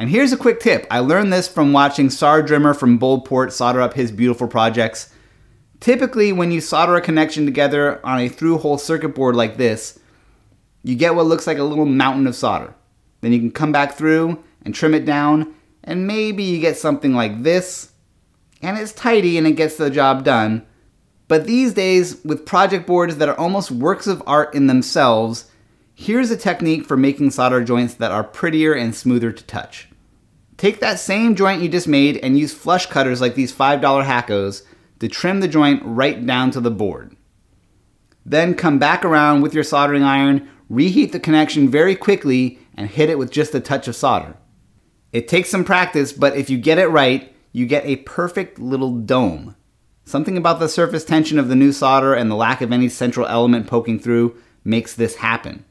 And here's a quick tip. I learned this from watching Saar Drimmer from Boldport solder up his beautiful projects. Typically, when you solder a connection together on a through-hole circuit board like this, you get what looks like a little mountain of solder. Then you can come back through and trim it down, and maybe you get something like this, and it's tidy and it gets the job done. But these days, with project boards that are almost works of art in themselves, here's a technique for making solder joints that are prettier and smoother to touch. Take that same joint you just made and use flush cutters like these $5 Hakkos to trim the joint right down to the board. Then come back around with your soldering iron, reheat the connection very quickly, and hit it with just a touch of solder. It takes some practice, but if you get it right, you get a perfect little dome. Something about the surface tension of the new solder and the lack of any central element poking through makes this happen.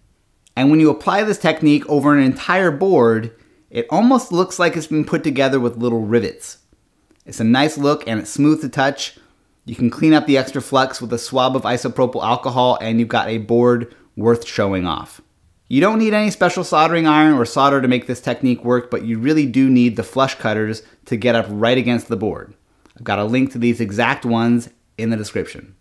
And when you apply this technique over an entire board, it almost looks like it's been put together with little rivets. It's a nice look and it's smooth to touch. You can clean up the extra flux with a swab of isopropyl alcohol and you've got a board worth showing off. You don't need any special soldering iron or solder to make this technique work, but you really do need the flush cutters to get up right against the board. I've got a link to these exact ones in the description.